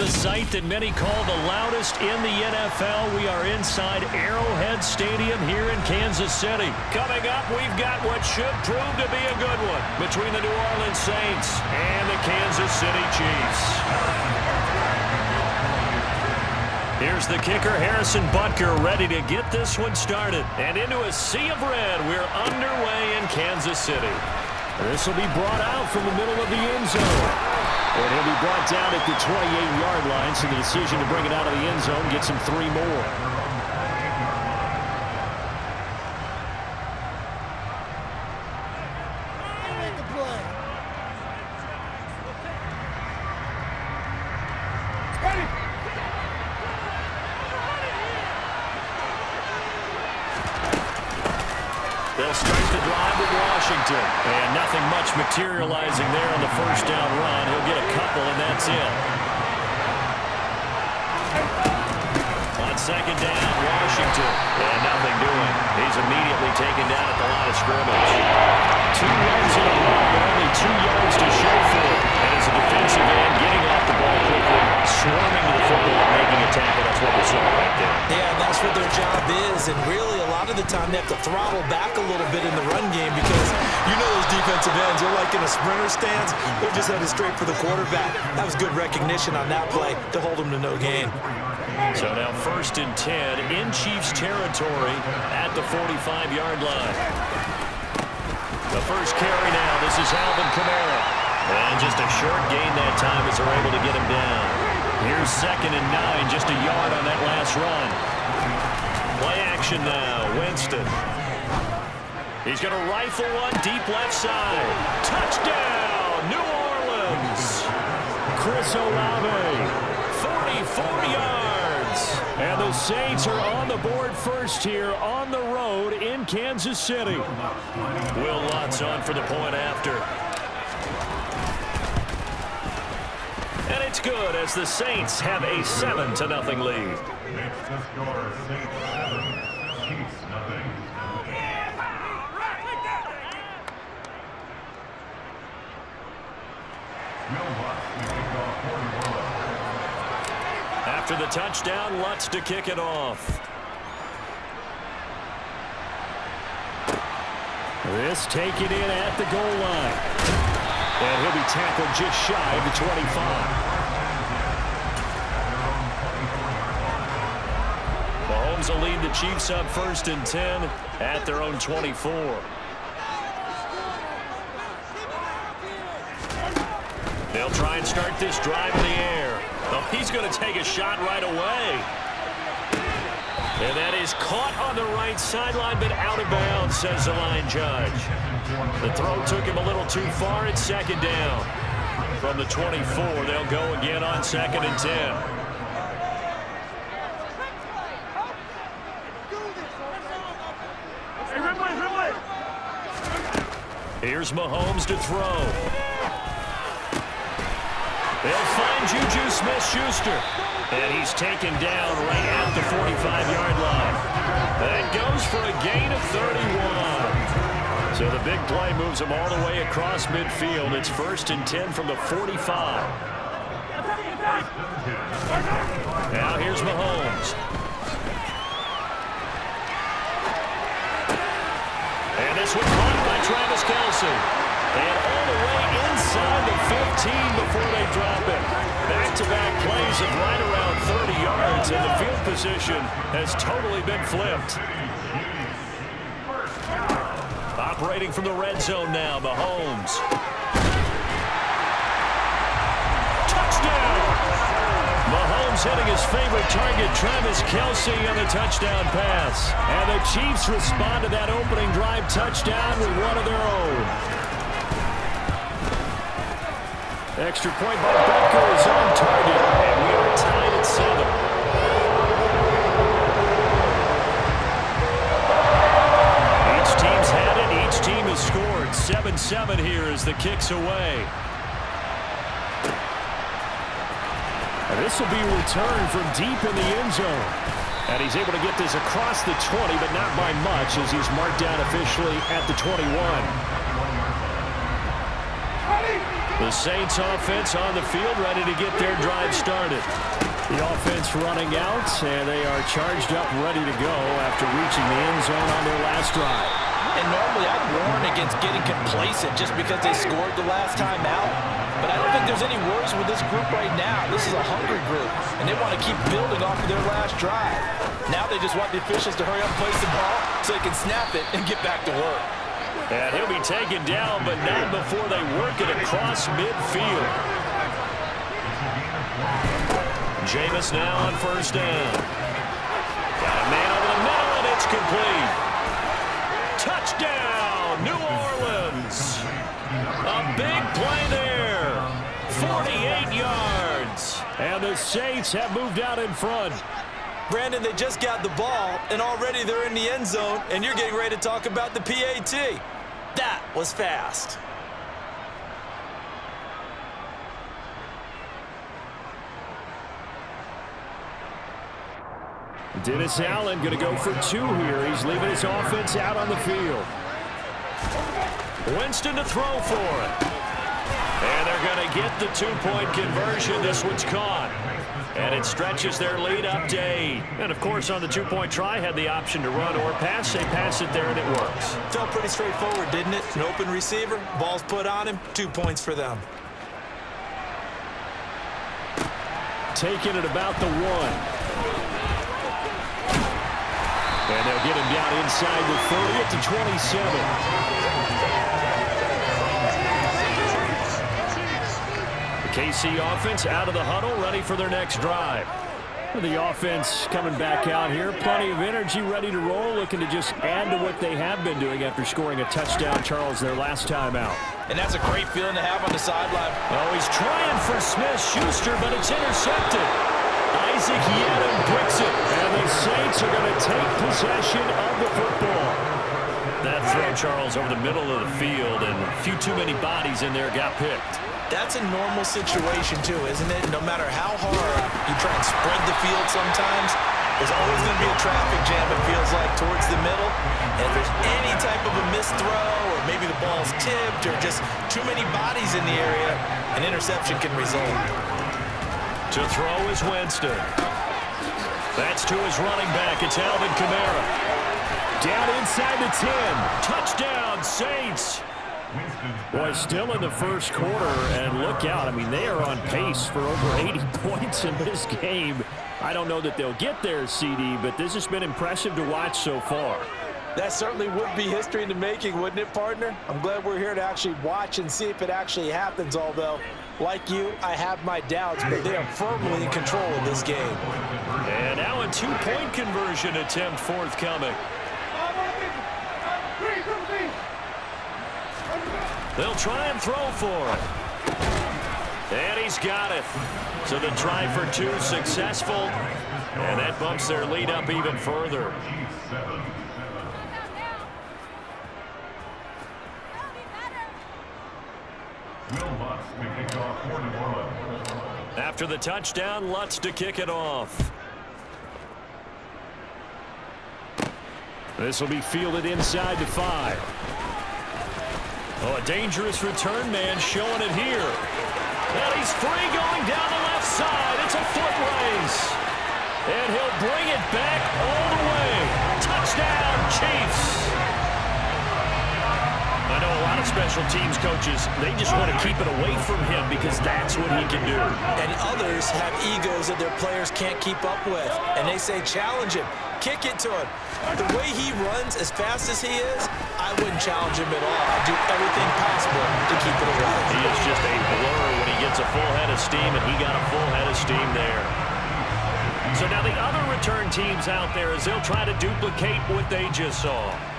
The site that many call the loudest in the NFL, we are inside Arrowhead Stadium here in Kansas City. Coming up, we've got what should prove to be a good one between the New Orleans Saints and the Kansas City Chiefs. Here's the kicker, Harrison Butker, ready to get this one started. And into a sea of red, we're underway in Kansas City. This will be brought out from the middle of the end zone. And he'll be brought down at the 28-yard line, so the decision to bring it out of the end zone gets him three more. Materializing there on the first down run. He'll get a couple, and that's it. Second down, Washington. And nothing doing. He's immediately taken down at the line of scrimmage. Two runs in a row, but only two yards to show for it. And as a defensive end, getting off the ball quickly, swarming to the football, making a tackle. That's what we saw right there. Yeah, that's what their job is. And really, a lot of the time, they have to throttle back a little bit in the run game because you know those defensive ends, they're like in a sprinter stance. They're just headed straight for the quarterback. That was good recognition on that play to hold them to no gain. So now first and 10 in Chiefs territory at the 45-yard line. The first carry now. This is Alvin Kamara. And just a short gain that time as they're able to get him down. Here's second and nine, just a yard on that last run. Play action now. Winston He's going to rifle one deep left side. Touchdown, New Orleans. Chris Olave, 44 yards. And the Saints are on the board first here on the road in Kansas City. Wil Lutz on for the point after. And it's good as the Saints have a 7 to nothing lead. After the touchdown, Lutz to kick it off. This taken in at the goal line. And he'll be tackled just shy of the 25. Mahomes will lead the Chiefs up first and 10 at their own 24. They'll try and start this drive in the air. He's going to take a shot right away. And that is caught on the right sideline, but out of bounds, says the line judge. The throw took him a little too far at second down. From the 24, they'll go again on second and 10. Here's Mahomes to throw. They'll find Juju Smith-Schuster. And he's taken down right at the 45-yard line. That goes for a gain of 31. So the big play moves him all the way across midfield. It's first and 10 from the 45. Now here's Mahomes. And this one caught by Travis Kelce. And all the way inside the 15 before they drop it. Back-to-back -back plays of right around 30 yards, and the field position has totally been flipped. Operating from the red zone now, Mahomes. Touchdown! Mahomes hitting his favorite target, Travis Kelce, on the touchdown pass. And the Chiefs respond to that opening drive touchdown with one of their own. Extra point by Butker is on target, and we are tied at seven. Each team's had it. Each team has scored. 7-7 here as the kick's away. And this will be returned from deep in the end zone. And he's able to get this across the 20, but not by much as he's marked down officially at the 21. The Saints offense on the field ready to get their drive started. The offense running out, and they are charged up ready to go after reaching the end zone on their last drive. And normally I'd warn against getting complacent just because they scored the last time out. But I don't think there's any worries with this group right now. This is a hungry group, and they want to keep building off of their last drive. Now they just want the officials to hurry up place the ball so they can snap it and get back to work. And he'll be taken down, but not before they work it across midfield. Jameis now on first down. Got a man over the middle, and it's complete. Touchdown, New Orleans. A big play there. 48 yards. And the Saints have moved out in front. Brandon, they just got the ball, and already they're in the end zone, and you're getting ready to talk about the PAT. That was fast. Dennis Allen going to go for two here. He's leaving his offense out on the field. Winston to throw for it. And they're going to get the two-point conversion. This one's caught. And it stretches their lead up to eight. And, of course, on the two-point try, had the option to run or pass. They pass it there, and it works. Felt pretty straightforward, didn't it? An open receiver, ball's put on him, two points for them. Taking it about the one. And they'll get him down inside the 30 at the 27. KC offense out of the huddle, ready for their next drive. The offense coming back out here. Plenty of energy, ready to roll, looking to just add to what they have been doing after scoring a touchdown, Charles, their last time out. And that's a great feeling to have on the sideline. Oh, he's trying for Smith-Schuster, but it's intercepted. Isaac Yiadom bricks it. And the Saints are going to take possession of the football. That throw, Charles, over the middle of the field, and a few too many bodies in there got picked. That's a normal situation, too, isn't it? No matter how hard you try and spread the field sometimes, there's always going to be a traffic jam, it feels like, towards the middle. And if there's any type of a missed throw or maybe the ball's tipped or just too many bodies in the area, an interception can result. To throw is Winston. That's to his running back. It's Alvin Kamara. Down inside the 10. Touchdown, Saints. Boy, still in the first quarter, and look out. I mean, they are on pace for over 80 points in this game. I don't know that they'll get there, CD, but this has been impressive to watch so far. That certainly would be history in the making, wouldn't it, partner? I'm glad we're here to actually watch and see if it actually happens, although, like you, I have my doubts, but they are firmly in control of this game. And now a two-point conversion attempt forthcoming. They'll try and throw for it. And he's got it. So the try for two successful. And that bumps their lead up even further. After the touchdown, Lutz to kick it off. This will be fielded inside the five. Oh, a dangerous return man showing it here. And he's free going down the left side. It's a foot race. And he'll bring it back all the way. Touchdown, Chiefs. I know a lot of special teams coaches, they just want to keep it away from him because that's what he can do. And others have egos that their players can't keep up with. And they say, challenge him. Kick it to him. The way he runs as fast as he is, I wouldn't challenge him at all. I'd do everything possible to keep it away. He is just a blur when he gets a full head of steam, and he got a full head of steam there. So now the other return teams out there as they'll try to duplicate what they just saw.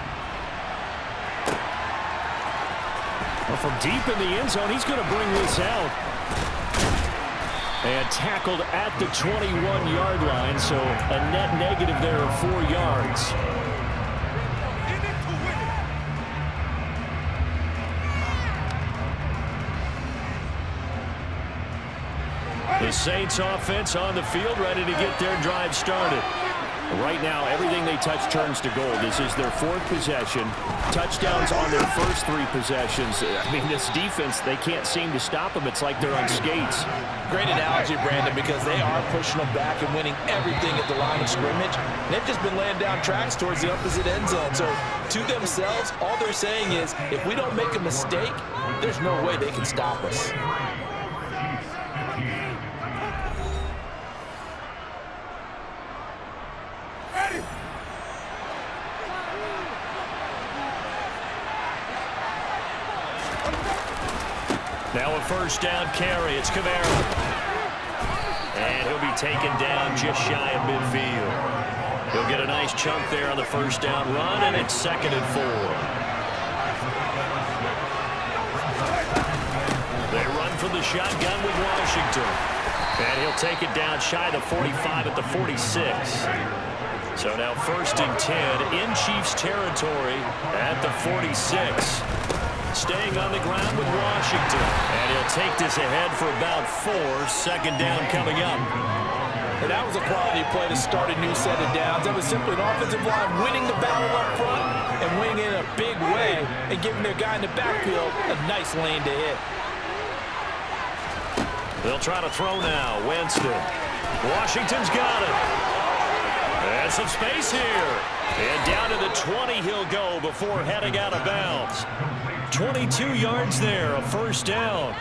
From deep in the end zone, he's going to bring this out. And tackled at the 21-yard line, so a net negative there of four yards. The Saints offense on the field ready to get their drive started. Right now, everything they touch turns to gold. This is their fourth possession. Touchdowns on their first three possessions. I mean, this defense, they can't seem to stop them. It's like they're on skates. Great analogy, Brandon, because they are pushing them back and winning everything at the line of scrimmage. They've just been laying down tracks towards the opposite end zone. So to themselves, all they're saying is, if we don't make a mistake, there's no way they can stop us. Now a first down carry. It's Kamara. And he'll be taken down just shy of midfield. He'll get a nice chunk there on the first down run, and it's second and four. They run from the shotgun with Washington. And he'll take it down shy of the 45 at the 46. So now first and 10 in Chiefs territory at the 46 staying on the ground with Washington. And he'll take this ahead for about four. Second down coming up. And that was a quality play to start a new set of downs. That was simply an offensive line winning the battle up front and winning in a big way and giving their guy in the backfield a nice lane to hit. They'll try to throw now. Winston. Washington's got it. And some space here. And down to the 20 he'll go before heading out of bounds. 22 yards there, a first down.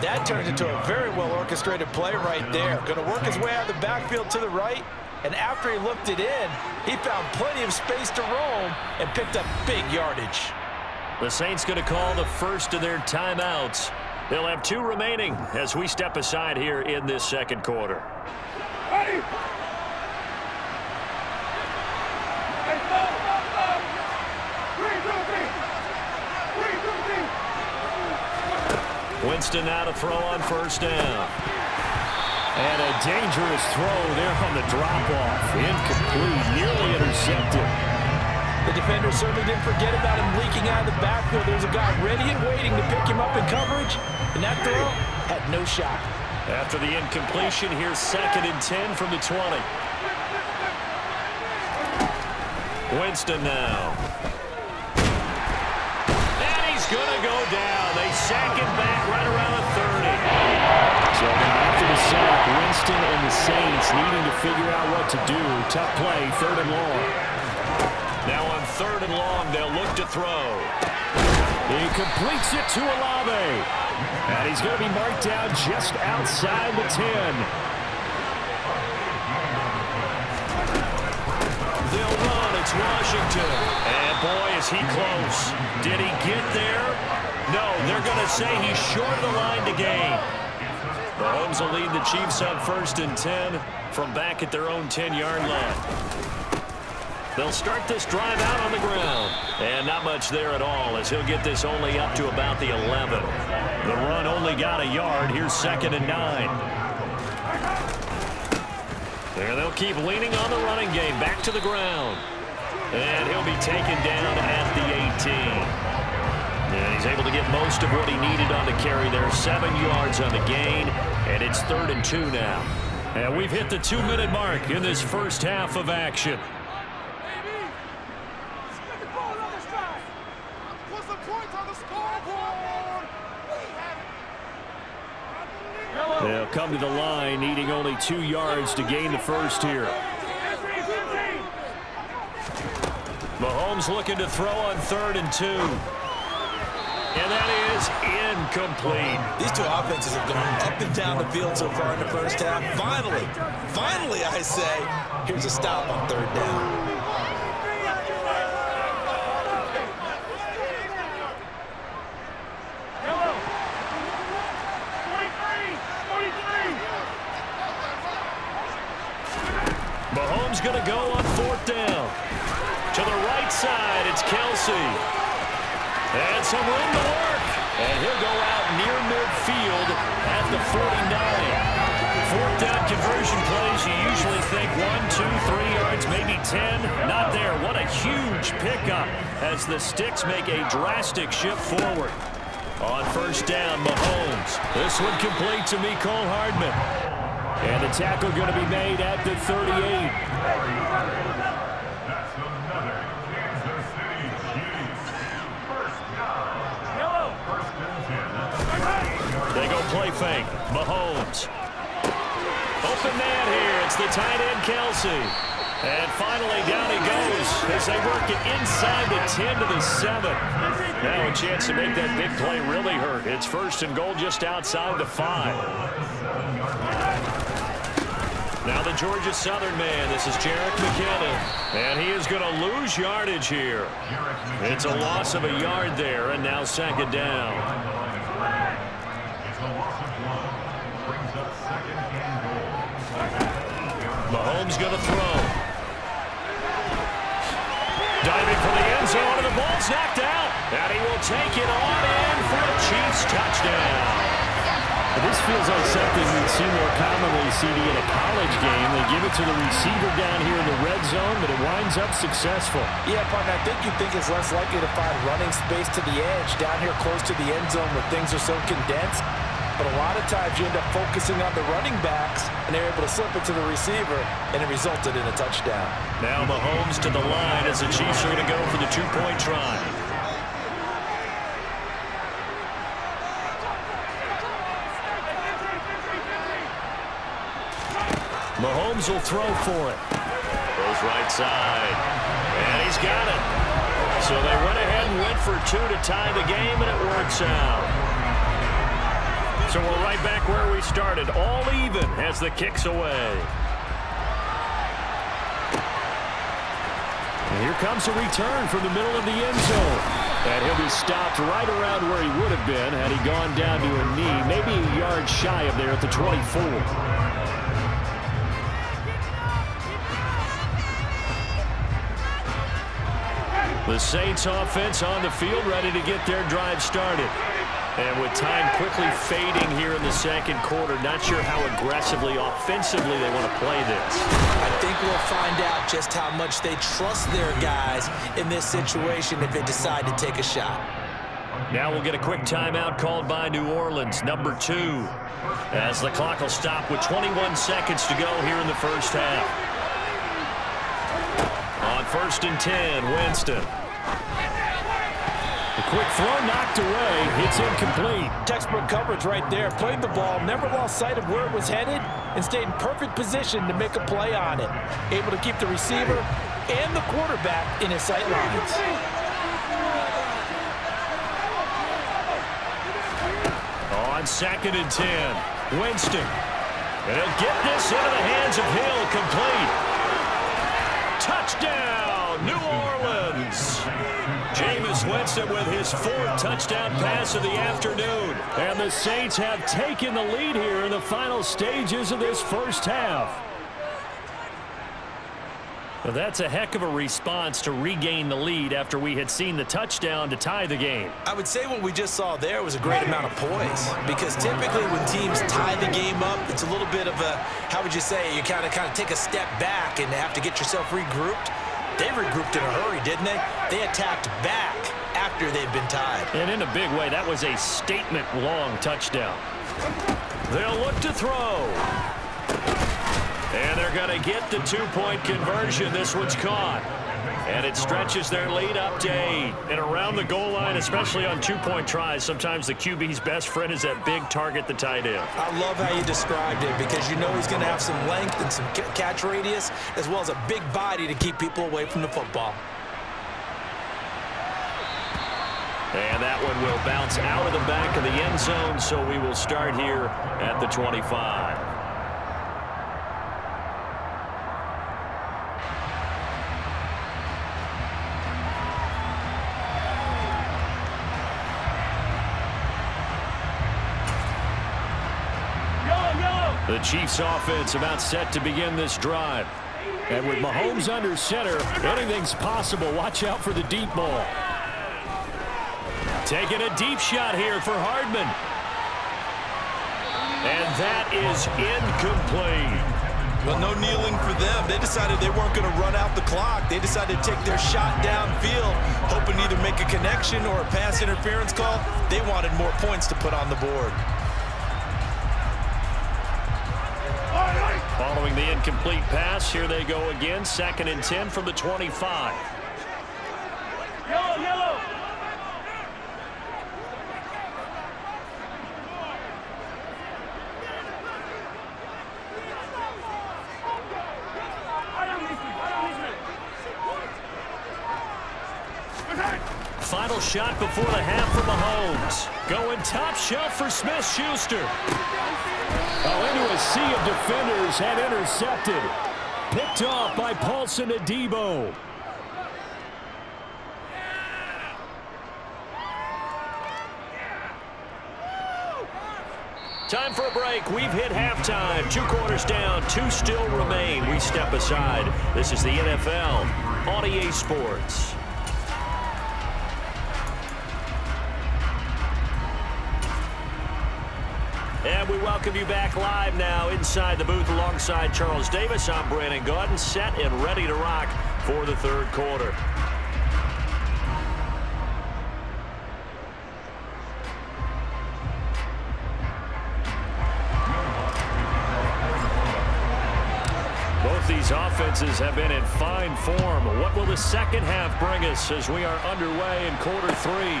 That turns into a very well-orchestrated play right there. Going to work his way out of the backfield to the right, and after he looked it in, he found plenty of space to roam and picked up big yardage. The Saints going to call the first of their timeouts. They'll have two remaining as we step aside here in this second quarter. Ready. Winston now to throw on first down. And a dangerous throw there on the drop-off. Incomplete, nearly intercepted. The defender certainly didn't forget about him leaking out of the backfield. There's a guy ready and waiting to pick him up in coverage, and that throw had no shot. After the incompletion, here's second and 10 from the 20. Winston now. And he's going to go down. Him back right around the 30. So now after the sack, Winston and the Saints needing to figure out what to do. Tough play, third and long. Now on third and long, they'll look to throw. He completes it to Olave. And he's going to be marked down just outside the 10. They'll run. It's Washington. And boy, is he close. Did he get there? No, they're going to say he's short of the line to gain. Mahomes will lead the Chiefs up first and 10 from back at their own 10-yard line. They'll start this drive out on the ground. And not much there at all as he'll get this only up to about the 11. The run only got a yard. Here's second and nine. There they'll keep leaning on the running game. Back to the ground. And he'll be taken down at the 18. And he's able to get most of what he needed on the carry there. Seven yards on the gain, and it's third and two now. And we've hit the two-minute mark in this first half of action. They'll come to the line, needing only two yards to gain the first here. Mahomes looking to throw on third and two. And that is incomplete. These two offenses have gone up and down the field so far in the first half. Finally, finally, I say, here's a stop on third down. Mahomes going to go on fourth down. To the right side, it's Kelce. And some room to work. And he'll go out near midfield at the 49. Fourth down conversion plays, you usually think one, two, three yards, maybe 10. Not there. What a huge pickup as the sticks make a drastic shift forward. On first down, Mahomes. This one complete to Mecole Hardman. And the tackle going to be made at the 38. They go play fake. Mahomes. Open man here. It's the tight end, Kelce. And finally, down he goes as they work it inside the 10 to the 7. Now a chance to make that big play really hurt. It's first and goal just outside the 5. Now the Georgia Southern man. This is Jerick McKinnon. And he is going to lose yardage here. It's a loss of a yard there, and now second down. Mahomes going to throw. Diving for the end zone, and the ball's knocked out. And he will take it on in for a Chiefs touchdown. This feels like something we'd see more commonly, CD, in a college game. They give it to the receiver down here in the red zone, but it winds up successful. Yeah, partner, I think you think it's less likely to find running space to the edge down here close to the end zone where things are so condensed. But a lot of times you end up focusing on the running backs, and they're able to slip it to the receiver, and it resulted in a touchdown. Now Mahomes to the line as the Chiefs are going to go for the two-point try. Mahomes will throw for it. Goes right side. And he's got it. So they went ahead and went for two to tie the game, and it works out. So we're right back where we started, all even as the kick's away. And here comes a return from the middle of the end zone. And he'll be stopped right around where he would have been had he gone down to a knee, maybe a yard shy of there at the 24. The Saints offense on the field ready to get their drive started. And with time quickly fading here in the second quarter, not sure how aggressively, offensively they want to play this. I think we'll find out just how much they trust their guys in this situation if they decide to take a shot. Now we'll get a quick timeout called by New Orleans, number two, as the clock will stop with 21 seconds to go here in the first half. On first and 10, Winston. Quick throw knocked away. It's incomplete. Textbook coverage right there. Played the ball, never lost sight of where it was headed, and stayed in perfect position to make a play on it. Able to keep the receiver and the quarterback in his sight lines. On second and 10, Winston. And he'll get this into the hands of Hill, complete. Touchdown. Jameis Winston with his fourth touchdown pass of the afternoon. And the Saints have taken the lead here in the final stages of this first half. Well, that's a heck of a response to regain the lead after we had seen the touchdown to tie the game. I would say what we just saw there was a great amount of poise because typically when teams tie the game up, it's a little bit of a, how would you say, you kind of kind of take a step back and have to get yourself regrouped. They regrouped in a hurry, didn't they? They attacked back after they'd been tied. And in a big way, that was a statement-long touchdown. They'll look to throw. And they're going to get the two-point conversion. This one's caught. And it stretches their lead up to eight. And around the goal line, especially on two-point tries, sometimes the QB's best friend is that big target, the tight end. I love how you described it because you know he's going to have some length and some catch radius as well as a big body to keep people away from the football. And that one will bounce out of the back of the end zone, so we will start here at the 25. Chiefs offense about set to begin this drive. And with Mahomes under center, anything's possible. Watch out for the deep ball. Taking a deep shot here for Hardman. And that is incomplete. Well, no kneeling for them. They decided they weren't going to run out the clock. They decided to take their shot downfield, hoping to either make a connection or a pass interference call. They wanted more points to put on the board. Incomplete pass, here they go again. Second and 10 from the 25. Yellow, yellow. Final shot before the half for Mahomes. Going top shelf for Smith-Schuster. Oh, into a sea of defenders and intercepted. Picked off by Paulson Adebo. Time for a break. We've hit halftime. Two quarters down. Two still remain. We step aside. This is the NFL on EA Sports. Welcome you back live now inside the booth alongside Charles Davis. I'm Brandon Gaudin, set and ready to rock for the third quarter. Both these offenses have been in fine form. What will the second half bring us as we are underway in quarter three?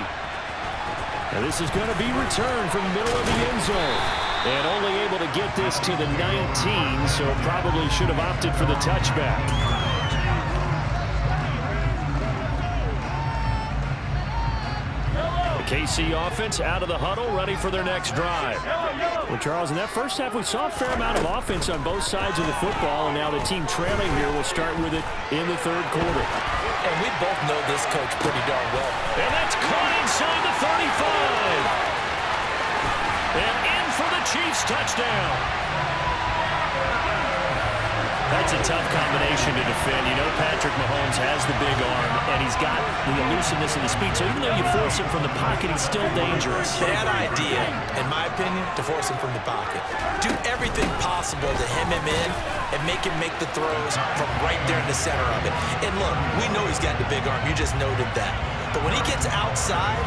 And this is going to be returned from the middle of the end zone. And only able to get this to the 19, so probably should have opted for the touchback. The KC offense out of the huddle, ready for their next drive. Well, Charles, in that first half, we saw a fair amount of offense on both sides of the football, and now the team trailing here will start with it in the third quarter. And we both know this coach pretty darn well. And that's caught inside the 35. Chiefs touchdown. That's a tough combination to defend. You know Patrick Mahomes has the big arm, and he's got the elusiveness and the speed. So even though you force him from the pocket, he's still dangerous. Bad idea, in my opinion, to force him from the pocket. Do everything possible to hem him in and make him make the throws from right there in the center of it. And look, we know he's got the big arm. You just noted that. But when he gets outside,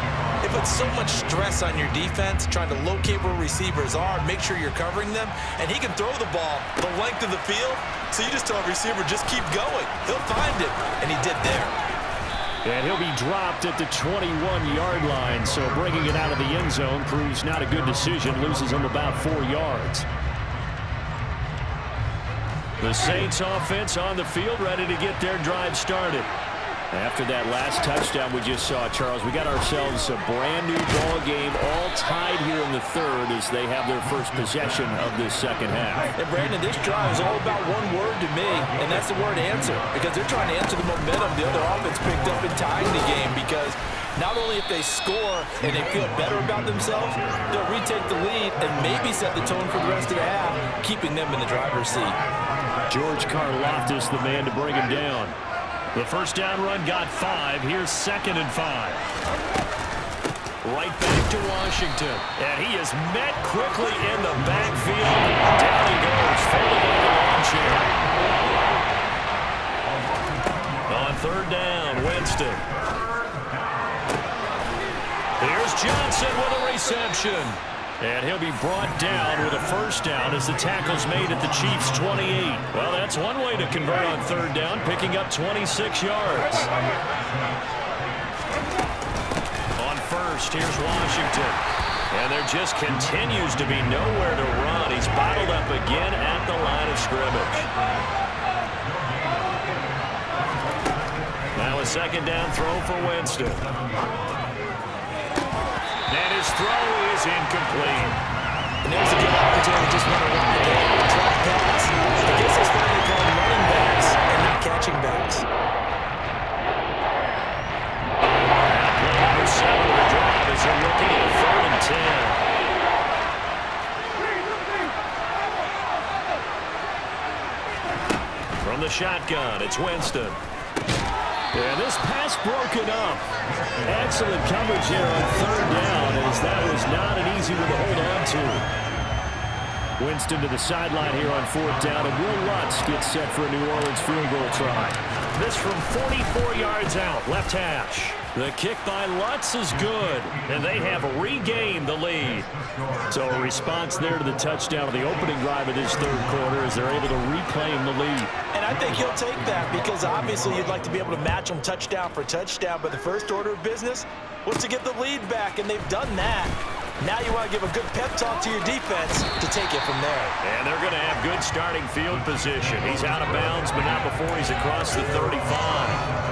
it puts so much stress on your defense trying to locate where receivers are, make sure you're covering them, and he can throw the ball the length of the field. So you just tell a receiver, just keep going. He'll find it, and he did there. And he'll be dropped at the 21-yard line, so bringing it out of the end zone proves not a good decision, loses him about four yards. The Saints offense on the field ready to get their drive started. After that last touchdown we just saw, Charles, we got ourselves a brand new ball game all tied here in the third as they have their first possession of this second half. And Brandon, this drive is all about one word to me, and that's the word answer, because they're trying to answer the momentum the other offense picked up in tying the game because not only if they score and they feel better about themselves, they'll retake the lead and maybe set the tone for the rest of the half, keeping them in the driver's seat. George Karlaftis, the man to bring him down. The first down run got five. Here's second and five. Right back to Washington. And he is met quickly in the backfield. Down he goes, folded like a lawn chair. On third down, Winston. Here's Johnson with a reception. And he'll be brought down with a first down as the tackle's made at the Chiefs' 28. Well, that's one way to convert on third down, picking up 26 yards. On first, here's Washington. And there just continues to be nowhere to run. He's bottled up again at the line of scrimmage. Now a second down throw for Winston. His throw is incomplete. And there's a good opportunity just run a wide game. Drop pass. I guess it's finally called running backs and not catching backs. Number seven of the drive as they're looking at third and ten. From the shotgun, it's Winston. And this pass broken up. Excellent coverage here on third down as that was not an easy one to hold on to. Winston to the sideline here on fourth down, and Wil Lutz gets set for a New Orleans field goal try. This from 44 yards out, left hash. The kick by Lutz is good, and they have regained the lead. So a response there to the touchdown of the opening drive of this third quarter as they're able to reclaim the lead. And I think he'll take that because obviously you'd like to be able to match them touchdown for touchdown, but the first order of business was to get the lead back, and they've done that. Now you want to give a good pep talk to your defense to take it from there. And they're going to have good starting field position. He's out of bounds, but not before he's across the 35.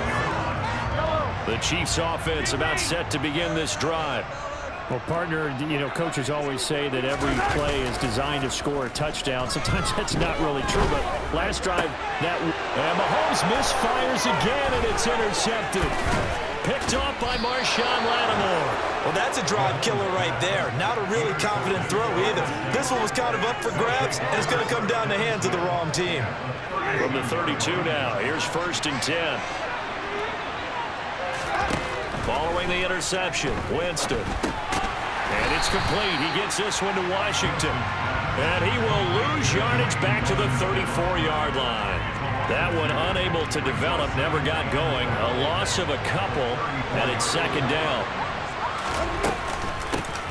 The Chiefs offense about set to begin this drive. Well, partner, you know, coaches always say that every play is designed to score a touchdown. Sometimes that's not really true, but last drive, that... And Mahomes misfires again, and it's intercepted. Picked off by Marshon Lattimore. Well, that's a drive killer right there. Not a really confident throw either. This one was kind of up for grabs, and it's going to come down the hands of the wrong team. From the 32 now, here's first and 10. Following the interception, Winston. And it's complete. He gets this one to Washington. And he will lose yardage back to the 34-yard line. That one unable to develop, never got going. A loss of a couple, and it's second down.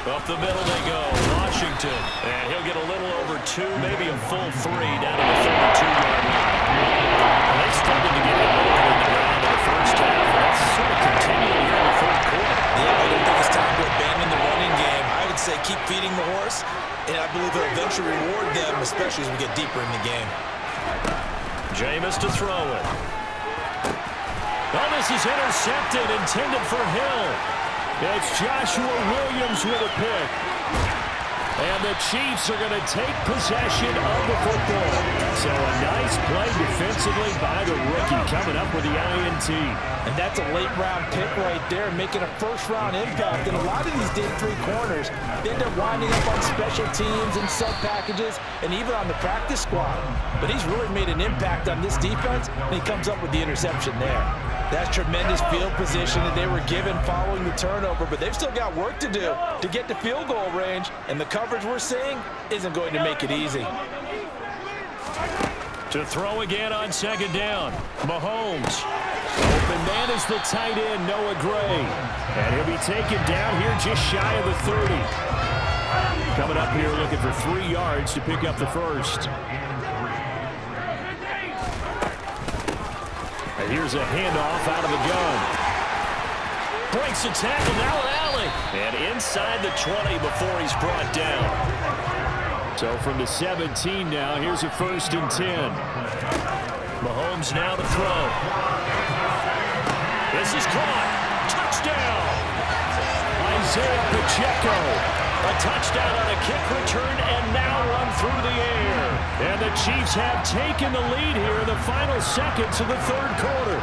Up the middle they go, Washington. And he'll get a little over two, maybe a full three down to the 32-yard line. They to get him over in the ground in the first half. That's sort of continuing here in the third quarter. Yeah, I don't think it's time to abandon the running game. I would say keep feeding the horse, and I believe it'll eventually reward them, especially as we get deeper in the game. Jameis to throw it. Oh, this is intercepted, intended for Hill. It's Joshua Williams with a pick. And the Chiefs are going to take possession of the football. So a nice play defensively by the rookie coming up with the INT. And that's a late-round pick right there, making a first-round impact. And a lot of these day three corners, they end up winding up on special teams and sub packages and even on the practice squad. But he's really made an impact on this defense, and he comes up with the interception there. That's tremendous field position that they were given following the turnover, but they've still got work to do to get to field goal range, and the coverage we're seeing isn't going to make it easy. To throw again on second down, Mahomes. Open man is the tight end, Noah Gray. And he'll be taken down here just shy of the 30. Coming up here looking for three yards to pick up the first. Here's a handoff out of the gun. Breaks a tackle, now alley. And inside the 20 before he's brought down. So from the 17 now, here's a first and 10. Mahomes now to throw. This is caught. Touchdown. Isaiah Pacheco. A touchdown on a kick return and now run through the air. And the Chiefs have taken the lead here in the final seconds of the third quarter.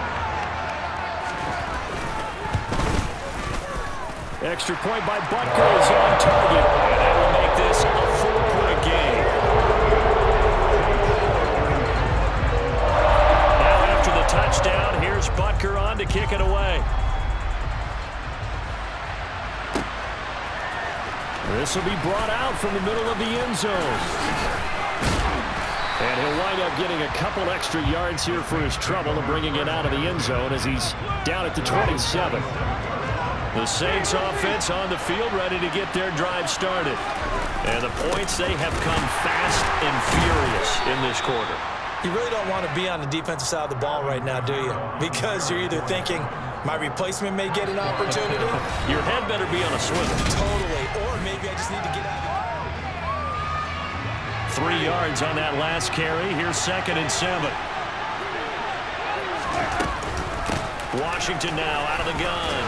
Extra point by Butker is on target. And that will make this a four-point game. Now after the touchdown, here's Butker on to kick it away. This will be brought out from the middle of the end zone. And he'll wind up getting a couple extra yards here for his trouble and bringing it out of the end zone as he's down at the 27. The Saints offense on the field ready to get their drive started. And the points, they have come fast and furious in this quarter. You really don't want to be on the defensive side of the ball right now, do you? Because you're either thinking, my replacement may get an opportunity. Your head better be on a swivel. Totally. Or maybe I just need to get out of Three yards on that last carry. Here's second and seven. Washington now out of the gun.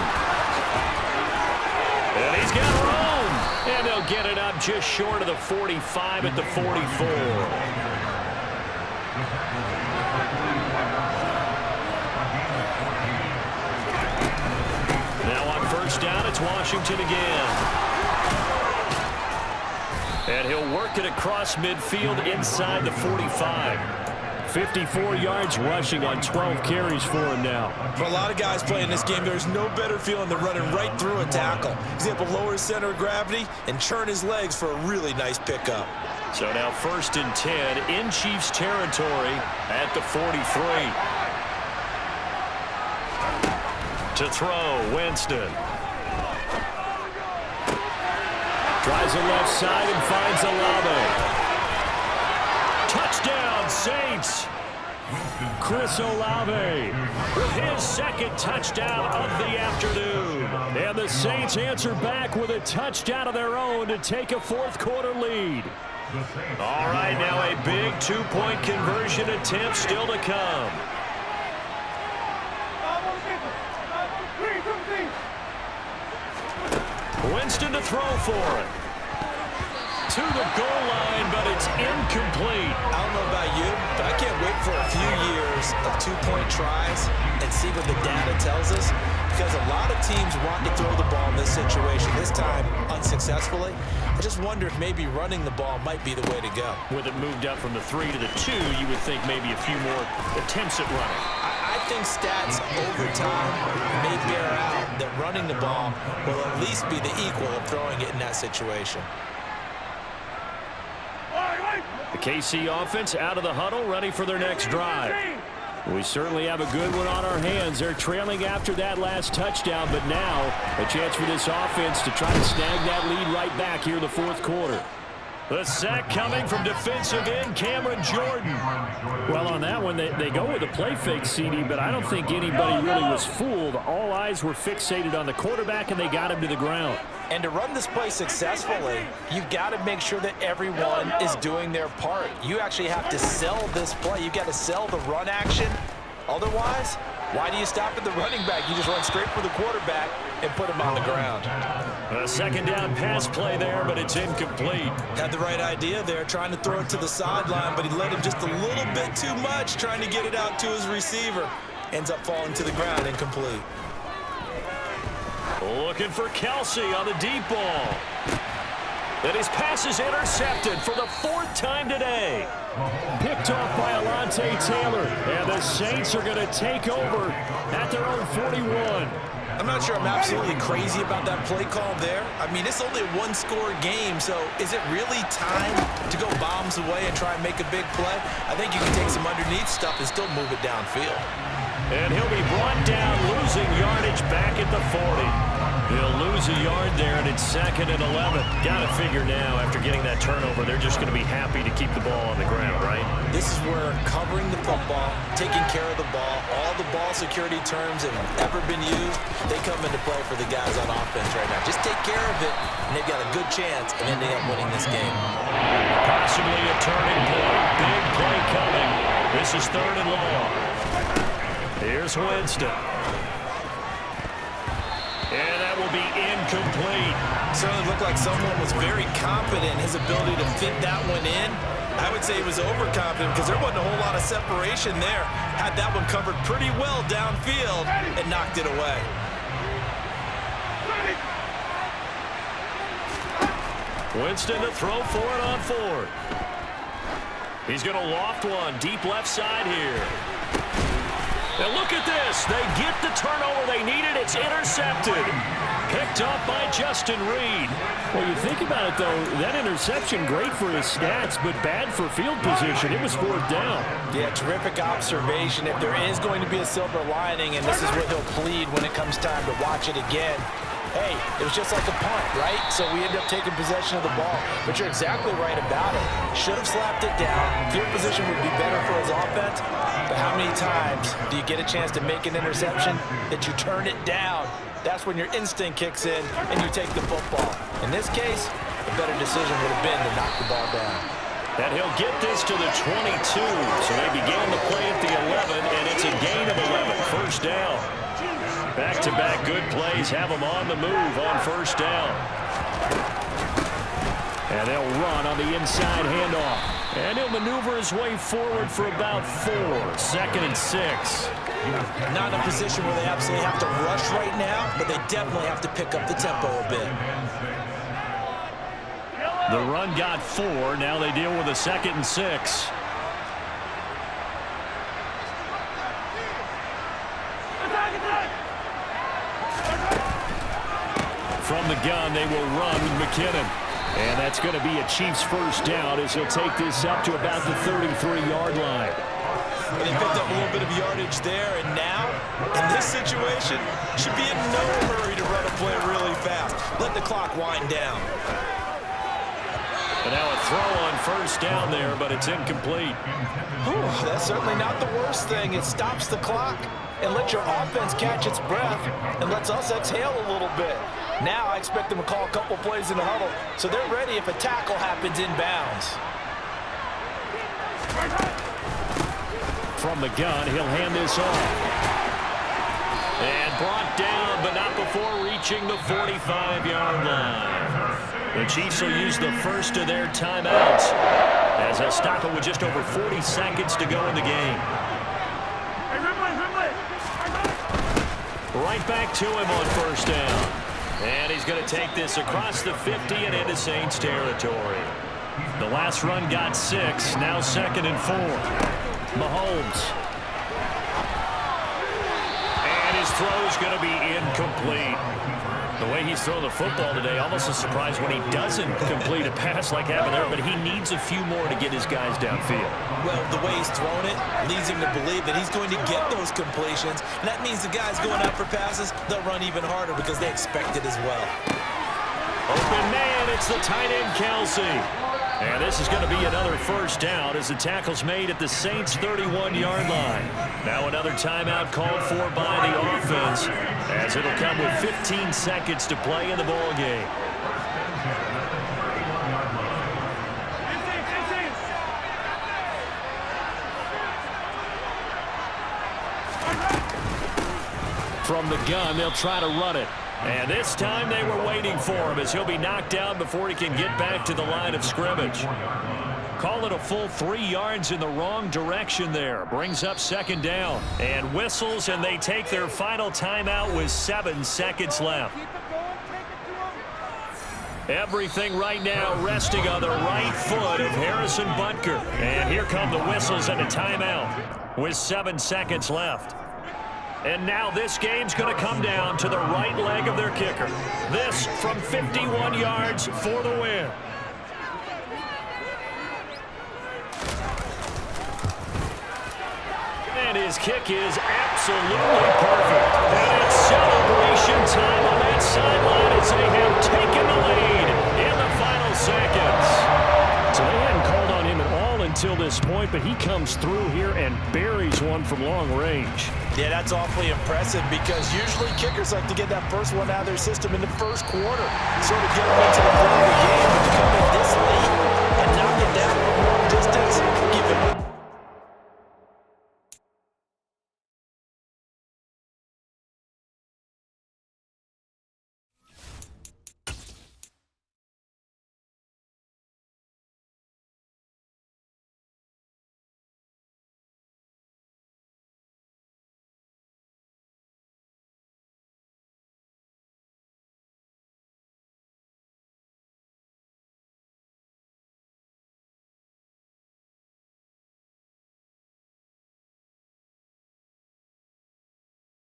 And he's got room. And they'll get it up just short of the 45 at the 44. first down, it's Washington again. And he'll work it across midfield inside the 45. 54 yards rushing on 12 carries for him now. For a lot of guys playing this game, there's no better feeling than running right through a tackle. He's able to lower his center of gravity and churn his legs for a really nice pickup. So now first and 10 in Chiefs territory at the 43. To throw, Winston. Tries the left side and finds Olave. Touchdown, Saints. Chris Olave with his second touchdown of the afternoon. And the Saints answer back with a touchdown of their own to take a fourth quarter lead. All right, now a big two-point conversion attempt still to come. Winston to throw for it. To the goal line, but it's incomplete. I don't know about you, but I can't wait for a few years of two-point tries and see what the data tells us because a lot of teams want to throw the ball in this situation, this time unsuccessfully. I just wonder if maybe running the ball might be the way to go. With it moved up from the three to the two, you would think maybe a few more attempts at running. Think stats over time may bear out that running the ball will at least be the equal of throwing it in that situation. The KC offense out of the huddle, ready for their next drive. We certainly have a good one on our hands. They're trailing after that last touchdown, but now a chance for this offense to try to snag that lead right back here in the fourth quarter. The sack coming from defensive end Cameron Jordan. Well, on that one, they, they go with a play fake, CD, but I don't think anybody really was fooled. All eyes were fixated on the quarterback, and they got him to the ground. And to run this play successfully, you've got to make sure that everyone is doing their part. You actually have to sell this play. You've got to sell the run action. Otherwise, why do you stop at the running back? You just run straight for the quarterback and put him on the ground. A second down pass play there, but it's incomplete. Had the right idea there, trying to throw it to the sideline, but he led him just a little bit too much, trying to get it out to his receiver. Ends up falling to the ground, incomplete. Looking for Kelce on the deep ball. And his pass is intercepted for the fourth time today. Picked off by Alontae Taylor. And the Saints are going to take over at their own 41. I'm not sure I'm absolutely crazy about that play call there. I mean, it's only a one-score game, so is it really time to go bombs away and try and make a big play? I think you can take some underneath stuff and still move it downfield. And he'll be brought down, losing yardage back at the 40. He'll lose a yard there, and it's second and 11. Got to figure now, after getting that turnover, they're just going to be happy to keep the ball on the ground, right? This is where covering the football, taking care of the ball, all the ball security terms that have ever been used, they come into play for the guys on offense right now. Just take care of it, and they've got a good chance of ending up winning this game. Possibly a turning point. Big play coming. This is third and long. Here's Winston. Will be incomplete. Certainly looked like someone was very confident in his ability to fit that one in. I would say he was overconfident because there wasn't a whole lot of separation there. Had that one covered pretty well downfield and knocked it away. Winston to throw for it on fourth. He's going to loft one deep left side here. And look at this. They get the turnover they needed. It's intercepted. Picked up by Justin Reid. Well, you think about it, though, that interception, great for his stats, but bad for field position. It was fourth down. Yeah, terrific observation. If there is going to be a silver lining, and this is where he'll plead when it comes time to watch it again, hey, it was just like a punt, right? So we end up taking possession of the ball. But you're exactly right about it. Should have slapped it down. Field position would be better for his offense. But how many times do you get a chance to make an interception that you turn it down? That's when your instinct kicks in and you take the football. In this case, a better decision would have been to knock the ball down. And he'll get this to the 22. So they began the play at the 11, and it's a gain of 11. First down. Back-to-back -back good plays have them on the move on first down. And they'll run on the inside handoff. And he'll maneuver his way forward for about four. Second and six. Not in a position where they absolutely have to rush right now, but they definitely have to pick up the tempo a bit. The run got four. Now they deal with a second and six. From the gun, they will run with McKinnon. And that's going to be a Chiefs first down as he'll take this up to about the 33-yard line. They picked up a little bit of yardage there, and now, in this situation, should be in no hurry to run a play really fast. Let the clock wind down. And now a throw on first down there, but it's incomplete. Whew, that's certainly not the worst thing. It stops the clock and lets your offense catch its breath and lets us exhale a little bit. Now I expect them to call a couple plays in the huddle, so they're ready if a tackle happens inbounds. From the gun, he'll hand this off. And brought down, but not before reaching the 45-yard line. The Chiefs will use the first of their timeouts as they'll stop it with just over 40 seconds to go in the game. Right back to him on first down. And he's going to take this across the 50 and into Saints territory. The last run got six, now second and four. Mahomes. And his throw is going to be incomplete. The way he's throwing the football today, almost a surprise when he doesn't complete a pass like happened there, but he needs a few more to get his guys downfield. Well, the way he's throwing it leads him to believe that he's going to get those completions, and that means the guys going out for passes, they'll run even harder because they expect it as well. Open man, it's the tight end, Kelce. And this is going to be another first down as the tackle's made at the Saints' 31-yard line. Now another timeout called for by the offense as it'll come with 15 seconds to play in the ball game. From the gun, they'll try to run it. And this time they were waiting for him as he'll be knocked down before he can get back to the line of scrimmage. Call it a full three yards in the wrong direction there. Brings up second down. And whistles, and they take their final timeout with seven seconds left. Everything right now resting on the right foot of Harrison Butker. And here come the whistles and a timeout with seven seconds left. And now this game's going to come down to the right leg of their kicker. This from 51 yards for the win. And his kick is absolutely perfect. And it's celebration time on that sideline as they have taken the lead in the final seconds. So they hadn't called on him at all until this point, but he comes through here and buries one from long range. Yeah, that's awfully impressive because usually kickers like to get that first one out of their system in the first quarter, sort of get them into the flow